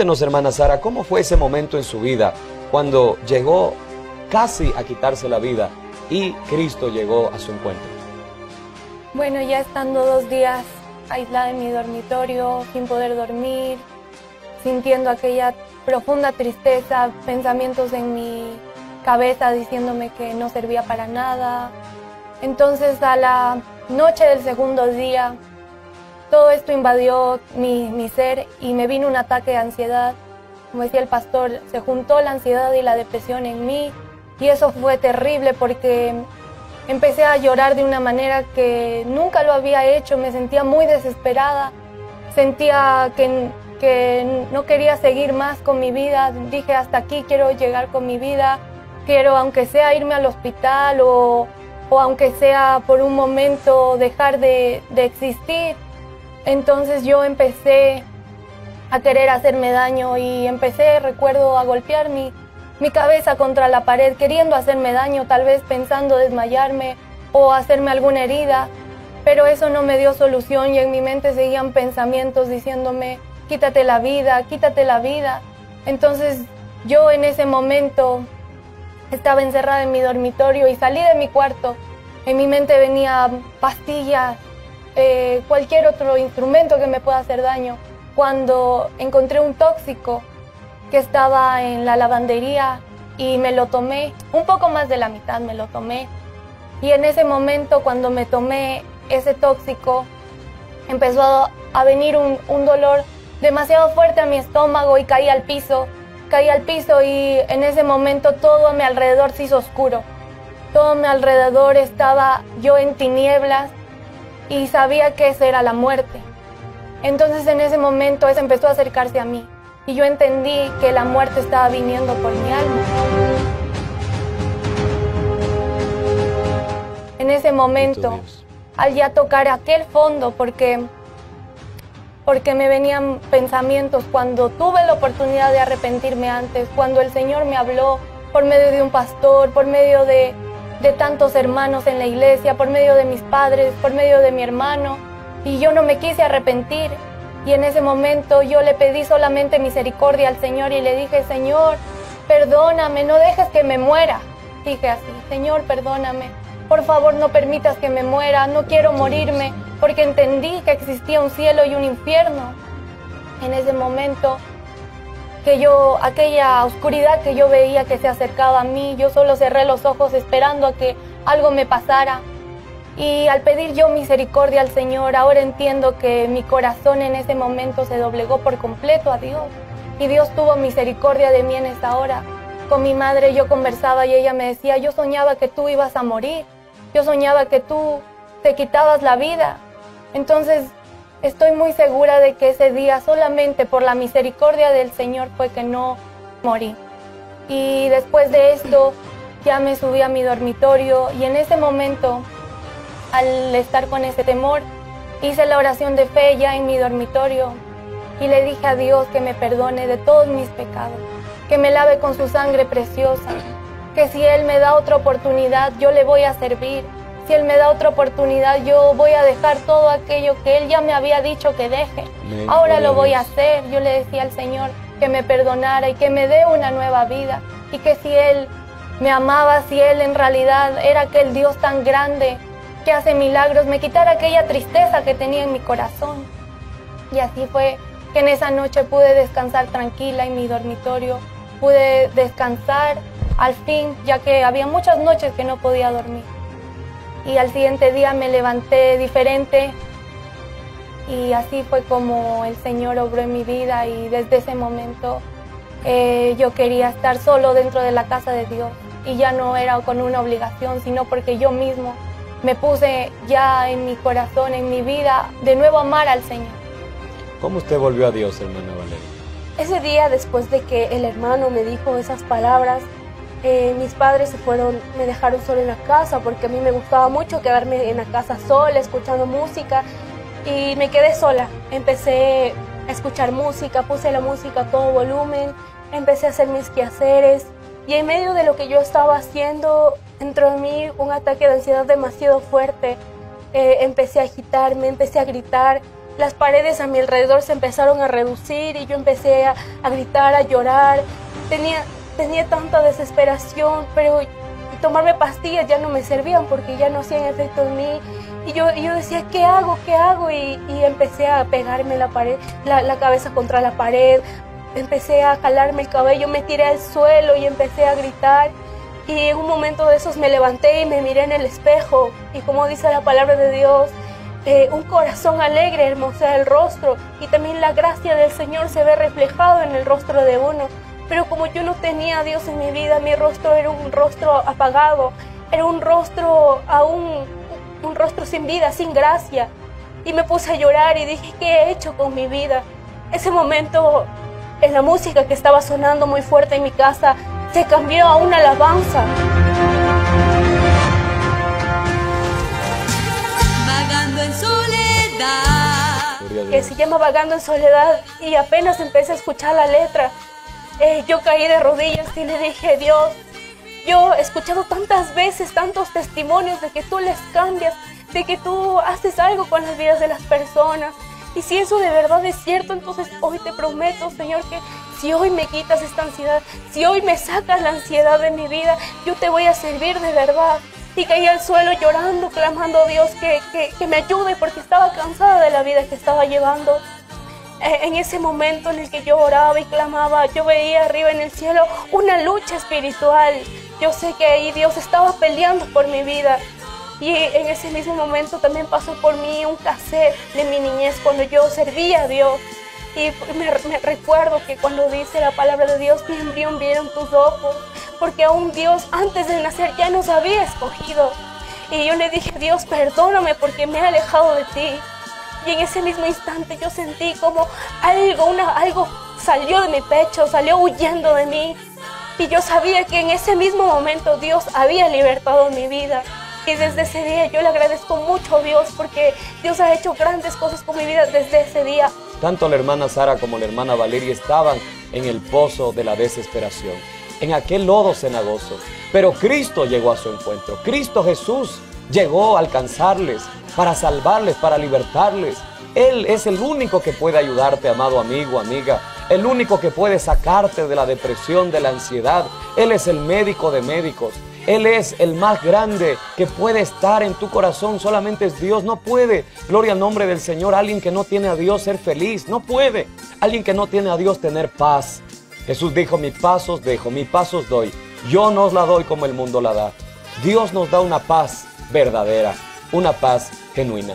Cuéntenos, hermana Sara, ¿cómo fue ese momento en su vida cuando llegó casi a quitarse la vida y Cristo llegó a su encuentro? Bueno, ya estando dos días aislada en mi dormitorio, sin poder dormir, sintiendo aquella profunda tristeza, pensamientos en mi cabeza diciéndome que no servía para nada. Entonces a la noche del segundo día, todo esto invadió mi, ser y me vino un ataque de ansiedad. Como decía el pastor, se juntó la ansiedad y la depresión en mí y eso fue terrible porque empecé a llorar de una manera que nunca lo había hecho, me sentía muy desesperada, sentía que, que no quería seguir más con mi vida, dije hasta aquí quiero llegar con mi vida, quiero aunque sea irme al hospital o, o aunque sea por un momento dejar de, de existir. Entonces yo empecé a querer hacerme daño y empecé, recuerdo, a golpear mi, mi cabeza contra la pared, queriendo hacerme daño, tal vez pensando desmayarme o hacerme alguna herida, pero eso no me dio solución y en mi mente seguían pensamientos diciéndome, quítate la vida, quítate la vida. Entonces yo en ese momento estaba encerrada en mi dormitorio y salí de mi cuarto. En mi mente venía pastillas, eh, cualquier otro instrumento que me pueda hacer daño. Cuando encontré un tóxico que estaba en la lavandería y me lo tomé, un poco más de la mitad me lo tomé. Y en ese momento cuando me tomé ese tóxico, empezó a venir un, un dolor demasiado fuerte a mi estómago y caí al piso. Caí al piso y en ese momento todo a mi alrededor se hizo oscuro. Todo a mi alrededor estaba yo en tinieblas y sabía que esa era la muerte. Entonces en ese momento eso empezó a acercarse a mí y yo entendí que la muerte estaba viniendo por mi alma. En ese momento, al ya tocar aquel fondo, porque, porque me venían pensamientos cuando tuve la oportunidad de arrepentirme antes, cuando el Señor me habló por medio de un pastor, por medio de, de tantos hermanos en la iglesia, por medio de mis padres, por medio de mi hermano, y yo no me quise arrepentir. Y en ese momento yo le pedí solamente misericordia al Señor y le dije, Señor, perdóname, no dejes que me muera. Dije así, Señor, perdóname, por favor no permitas que me muera, no quiero morirme, porque entendí que existía un cielo y un infierno. En ese momento que yo, aquella oscuridad que yo veía que se acercaba a mí, yo solo cerré los ojos esperando a que algo me pasara. Y al pedir yo misericordia al Señor, ahora entiendo que mi corazón en ese momento se doblegó por completo a Dios. Y Dios tuvo misericordia de mí en esa hora. Con mi madre yo conversaba y ella me decía, yo soñaba que tú ibas a morir. Yo soñaba que tú te quitabas la vida. Entonces estoy muy segura de que ese día solamente por la misericordia del Señor fue que no morí. Y después de esto ya me subí a mi dormitorio y en ese momento al estar con ese temor, hice la oración de fe ya en mi dormitorio y le dije a Dios que me perdone de todos mis pecados, que me lave con su sangre preciosa, que si Él me da otra oportunidad yo le voy a servir, si Él me da otra oportunidad yo voy a dejar todo aquello que Él ya me había dicho que deje. Ahora lo voy a hacer. Yo le decía al Señor que me perdonara y que me dé una nueva vida y que si Él me amaba, si Él en realidad era aquel Dios tan grande que hace milagros, me quitara aquella tristeza que tenía en mi corazón. Y así fue que en esa noche pude descansar tranquila en mi dormitorio, pude descansar al fin, ya que había muchas noches que no podía dormir. Y al siguiente día me levanté diferente y así fue como el Señor obró en mi vida y desde ese momento eh, yo quería estar solo dentro de la casa de Dios y ya no era con una obligación, sino porque yo mismo me puse ya en mi corazón, en mi vida, de nuevo amar al Señor. ¿Cómo usted volvió a Dios, hermana Valeria? Ese día, después de que el hermano me dijo esas palabras, eh, mis padres se fueron, me dejaron sola en la casa porque a mí me gustaba mucho quedarme en la casa sola, escuchando música y me quedé sola. Empecé a escuchar música, puse la música a todo volumen, empecé a hacer mis quehaceres y en medio de lo que yo estaba haciendo entró en mí un ataque de ansiedad demasiado fuerte. Eh, empecé a agitarme, empecé a gritar. las paredes a mi alrededor se empezaron a reducir y yo empecé a, gritar, a llorar. Tenía, tenía tanta desesperación, pero tomarme pastillas ya no me servían porque ya no hacían efecto en mí. Y yo, yo decía, ¿qué hago? ¿Qué hago? Y, empecé a pegarme la, pared, la, la, cabeza contra la pared, empecé a jalarme el cabello, me tiré al suelo y empecé a gritar. Y en un momento de esos me levanté y me miré en el espejo. Y como dice la palabra de Dios, eh, un corazón alegre hermosea el rostro. Y también la gracia del Señor se ve reflejado en el rostro de uno. Pero como yo no tenía a Dios en mi vida, mi rostro era un rostro apagado, era un rostro aún, un rostro sin vida, sin gracia. Y me puse a llorar y dije, ¿qué he hecho con mi vida? Ese momento, en la música que estaba sonando muy fuerte en mi casa, se cambió a una alabanza. Vagando en soledad. Que se llama Vagando en soledad y apenas empecé a escuchar la letra, eh, yo caí de rodillas y le dije, Dios, yo he escuchado tantas veces tantos testimonios de que tú les cambias, de que tú haces algo con las vidas de las personas. Y si eso de verdad es cierto, entonces hoy te prometo, Señor, que si hoy me quitas esta ansiedad, si hoy me sacas la ansiedad de mi vida, yo te voy a servir de verdad. Y caí al suelo llorando, clamando a Dios que, que, me ayude porque estaba cansada de la vida que estaba llevando. Eh, en ese momento en el que yo oraba y clamaba, yo veía arriba en el cielo una lucha espiritual. Yo sé que ahí Dios estaba peleando por mi vida. Y en ese mismo momento también pasó por mí un cassette de mi niñez cuando yo servía a Dios. Y me, recuerdo que cuando dice la palabra de Dios, mi embrión vieron tus ojos, porque aún Dios antes de nacer ya nos había escogido. Y yo le dije, Dios, perdóname porque me he alejado de ti. Y en ese mismo instante yo sentí como algo, una, algo salió de mi pecho, salió huyendo de mí. Y yo sabía que en ese mismo momento Dios había libertado mi vida. Y desde ese día yo le agradezco mucho a Dios porque Dios ha hecho grandes cosas con mi vida desde ese día. Tanto la hermana Sara como la hermana Valeria estaban en el pozo de la desesperación, en aquel lodo cenagoso. Pero Cristo llegó a su encuentro. Cristo Jesús llegó a alcanzarles para salvarles, para libertarles. Él es el único que puede ayudarte, amado amigo, amiga. El único que puede sacarte de la depresión, de la ansiedad. Él es el médico de médicos. Él es el más grande que puede estar en tu corazón. Solamente es Dios. No puede, gloria al nombre del Señor, alguien que no tiene a Dios ser feliz. No puede. Alguien que no tiene a Dios tener paz. Jesús dijo, mi pasos dejo, mi pasos doy. Yo no os la doy como el mundo la da. Dios nos da una paz verdadera, una paz genuina.